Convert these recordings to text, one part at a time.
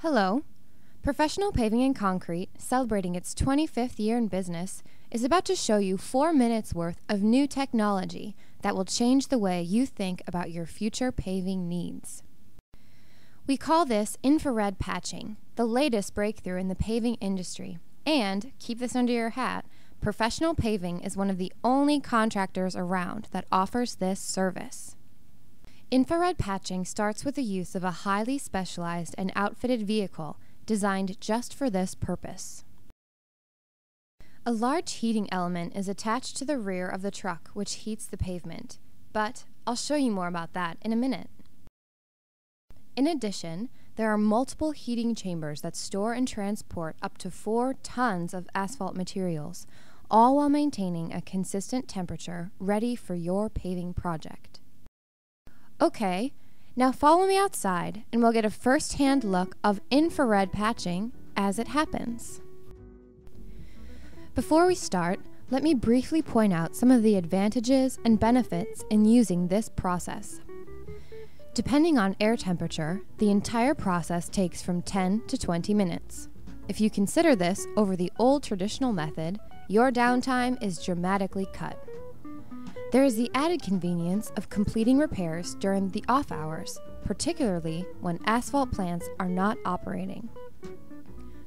Hello. Professional Paving and Concrete, celebrating its 25th year in business, is about to show you four minutes worth of new technology that will change the way you think about your future paving needs. We call this infrared patching, the latest breakthrough in the paving industry. And, keep this under your hat, Professional Paving is one of the only contractors around that offers this service. Infrared patching starts with the use of a highly specialized and outfitted vehicle designed just for this purpose. A large heating element is attached to the rear of the truck which heats the pavement, but I'll show you more about that in a minute. In addition, there are multiple heating chambers that store and transport up to 4 tons of asphalt materials, all while maintaining a consistent temperature ready for your paving project. Okay, now follow me outside and we'll get a first-hand look of infrared patching as it happens. Before we start, let me briefly point out some of the advantages and benefits in using this process. Depending on air temperature, the entire process takes from 10 to 20 minutes. If you consider this over the old traditional method, your downtime is dramatically cut. There is the added convenience of completing repairs during the off hours, particularly when asphalt plants are not operating.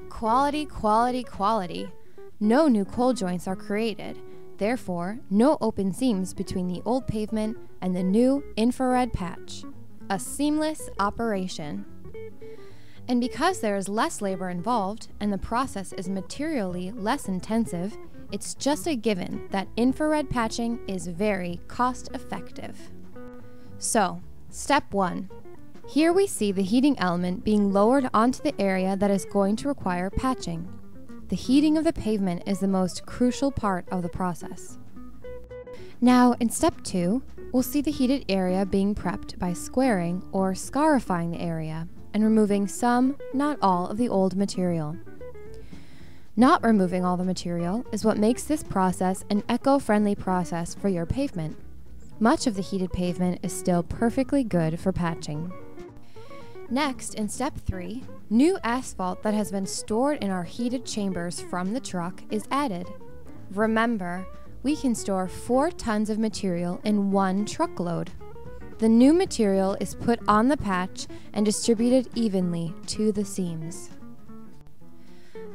Quality, quality, quality. No new cold joints are created, therefore, no open seams between the old pavement and the new infrared patch a seamless operation. And because there is less labor involved and the process is materially less intensive, it's just a given that infrared patching is very cost effective. So, step one. Here we see the heating element being lowered onto the area that is going to require patching. The heating of the pavement is the most crucial part of the process. Now, in step two, we'll see the heated area being prepped by squaring or scarifying the area and removing some, not all, of the old material. Not removing all the material is what makes this process an eco-friendly process for your pavement. Much of the heated pavement is still perfectly good for patching. Next, in step 3, new asphalt that has been stored in our heated chambers from the truck is added. Remember, we can store 4 tons of material in one truckload. The new material is put on the patch and distributed evenly to the seams.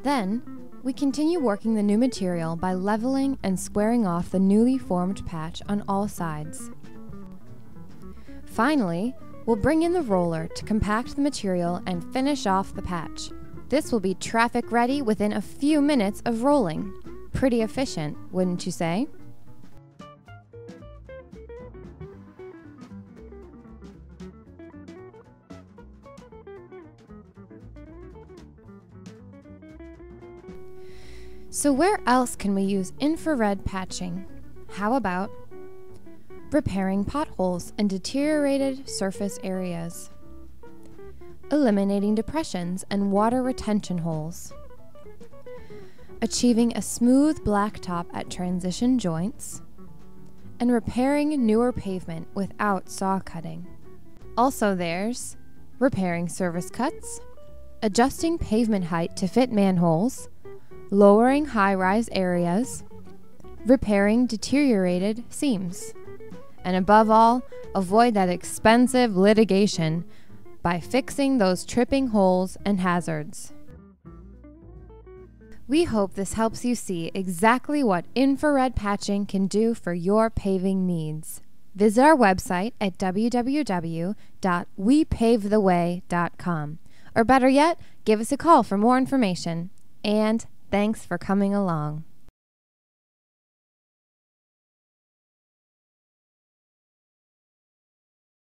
Then, we continue working the new material by leveling and squaring off the newly formed patch on all sides. Finally, we'll bring in the roller to compact the material and finish off the patch. This will be traffic ready within a few minutes of rolling. Pretty efficient, wouldn't you say? So where else can we use infrared patching? How about repairing potholes and deteriorated surface areas, eliminating depressions and water retention holes, achieving a smooth blacktop at transition joints, and repairing newer pavement without saw cutting. Also, there's repairing service cuts, adjusting pavement height to fit manholes, lowering high rise areas, repairing deteriorated seams, and above all, avoid that expensive litigation by fixing those tripping holes and hazards. We hope this helps you see exactly what infrared patching can do for your paving needs. Visit our website at www.wepavetheway.com. Or better yet, give us a call for more information. And thanks for coming along.